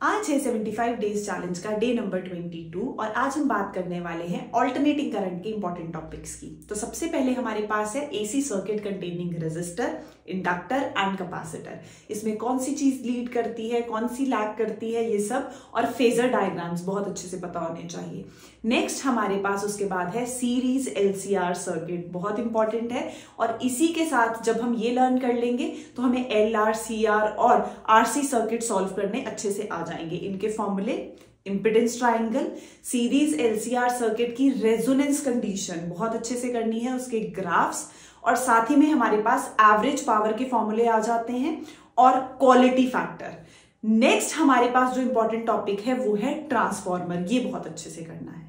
आज है 75 days challenge का डे नंबर 22 और आज हम बात करने वाले हैं ऑल्टरनेटिंग करंट के इंपॉर्टेंट टॉपिक्स की। तो सबसे पहले हमारे पास है AC circuit containing resistor inductor and capacitor इसमें कौन सी चीज़ लीड करती है, कौन सी लैक करती है, ये सब और फेजर डायग्राम्स बहुत अच्छे से पता होने चाहिए। नेक्स्ट हमारे पास उसके बाद है सीरीज़ एलसीआर सर्किट बहुत इंपॉर्टेंट है और इसी के साथ जब हम ये लर्न कर लेंगे तो हमें एल आर सी आर और आरसी सर्किट सॉल्व करने अच्छे से आ जाएँगे। इनके फॉर्मूले impedance triangle series LCR circuit की रेजोनेंस कंडीशन बहुत अच्छे से करनी है उसके ग्राफ्स और साथ ही में हमारे पास एवरेज पावर के फॉर्मूले आ जाते हैं और क्वालिटी फैक्टर नेक्स्ट हमारे पास जो इंपॉर्टेंट टॉपिक है वो है ट्रांसफॉर्मर ये बहुत अच्छे से करना है।